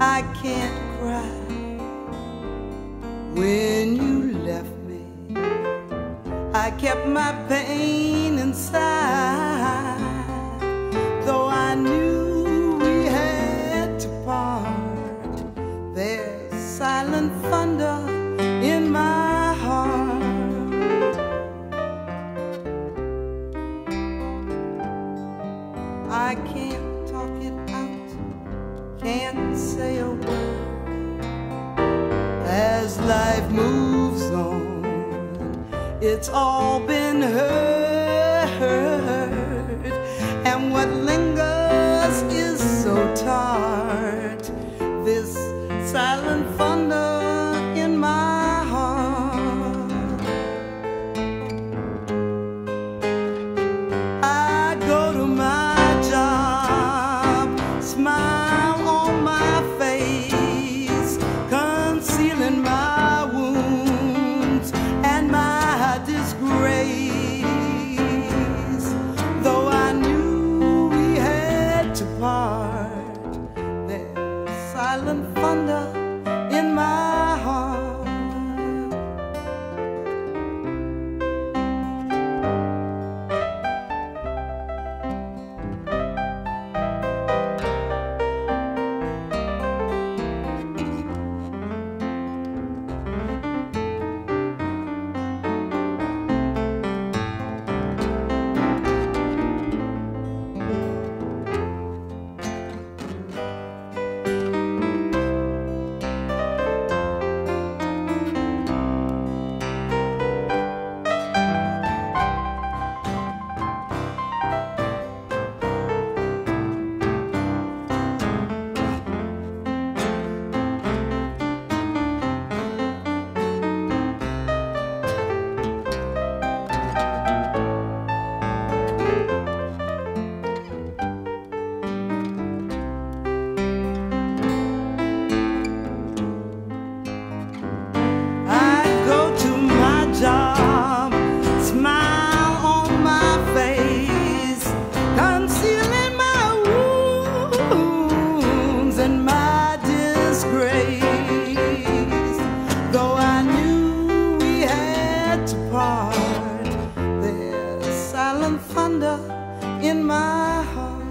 I can't cry when you left me. I kept my pain inside, though I knew we had to part. There's silent thunder in my heart. I can't talk it out, can't say a word as life moves on. It's all been heard, silent thunder in my heart. thunder in my heart.